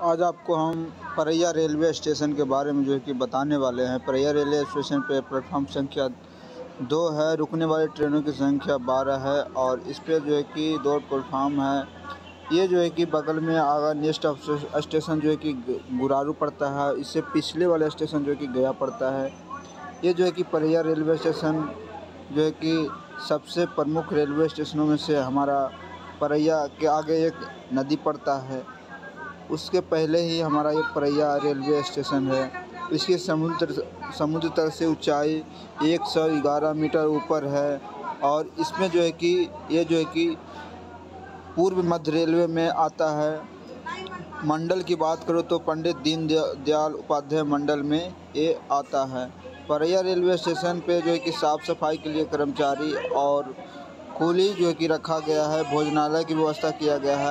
आज आपको हम परैया रेलवे स्टेशन के बारे में जो है कि बताने वाले हैं। परैया रेलवे स्टेशन पे प्लेटफॉर्म संख्या दो है, रुकने वाली ट्रेनों की संख्या बारह है और इस पर जो है कि दो प्लेटफार्म है। ये जो है कि बगल में आगा नेक्स्ट स्टेशन जो है कि गुरारू पड़ता है, इससे पिछले वाले स्टेशन जो है कि गया पड़ता है। ये जो है कि परैया रेलवे स्टेशन जो है कि सबसे प्रमुख रेलवे स्टेशनों में से हमारा परैया के आगे एक नदी पड़ता है। उसके पहले ही हमारा ये परैया रेलवे स्टेशन है। इसकी समुद्र समुद्र तल से ऊंचाई एक सौ ग्यारह मीटर ऊपर है और इसमें जो है कि, ये जो है कि पूर्व मध्य रेलवे में आता है। मंडल की बात करो तो पंडित दीन दयाल उपाध्याय मंडल में ये आता है। परैया रेलवे स्टेशन पे जो है कि साफ़ सफ़ाई के लिए कर्मचारी और कुली जो है कि रखा गया है, भोजनालय की व्यवस्था किया गया है।